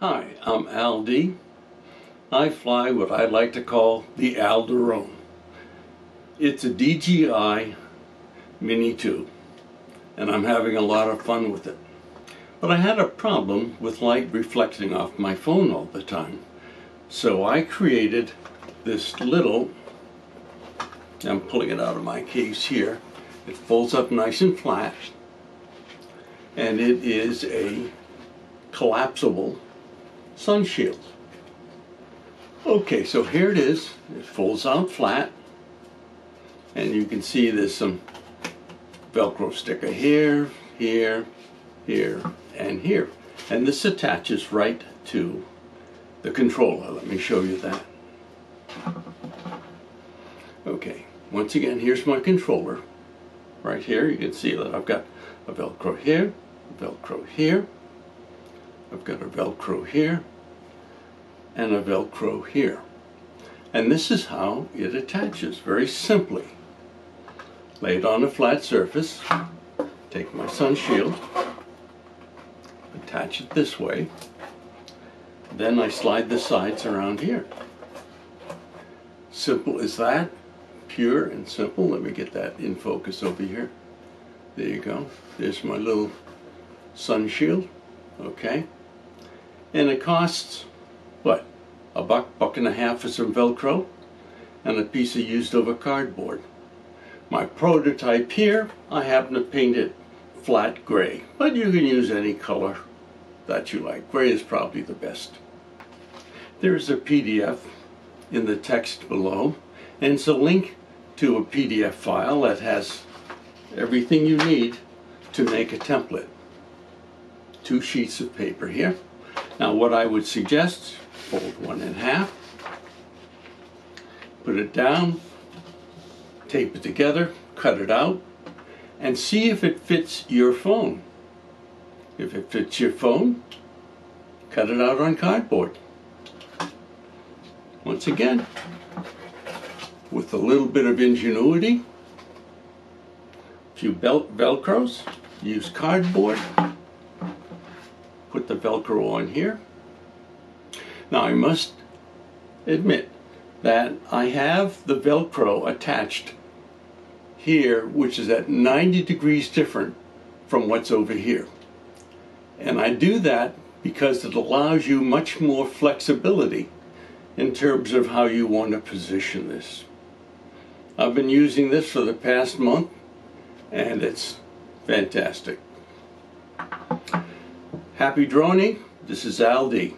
Hi, I'm Al D. I fly what I like to call the Aldi-Rone. It's a DJI Mini 2 and I'm having a lot of fun with it. But I had a problem with light reflecting off my phone all the time. So I created this little, I'm pulling it out of my case here, it folds up nice and flat and it is a collapsible sun shield. Okay, so here it is. It folds out flat. And you can see there's some Velcro sticker here, here, here, and here. And this attaches right to the controller. Let me show you that. Okay, once again, here's my controller. Right here, you can see that I've got a Velcro here, Velcro here, I've got a Velcro here and a Velcro here. And this is how it attaches, very simply. Lay it on a flat surface, take my sun shield, attach it this way, then I slide the sides around here. Simple as that, pure and simple. Let me get that in focus over here. There you go. There's my little sun shield, okay? And it costs, what, a buck, buck and a half for some Velcro and a piece of used over cardboard. My prototype here, I happen to paint it flat gray, but you can use any color that you like. Gray is probably the best. There is a PDF in the text below, and it's a link to a PDF file that has everything you need to make a template. Two sheets of paper here. Now what I would suggest, fold one in half, put it down, tape it together, cut it out, and see if it fits your phone. If it fits your phone, cut it out on cardboard. Once again, with a little bit of ingenuity, a few belt velcros, use cardboard, the Velcro on here. Now I must admit that I have the Velcro attached here, which is at 90 degrees different from what's over here. And I do that because it allows you much more flexibility in terms of how you want to position this. I've been using this for the past month and it's fantastic. Happy droning. This is Al D.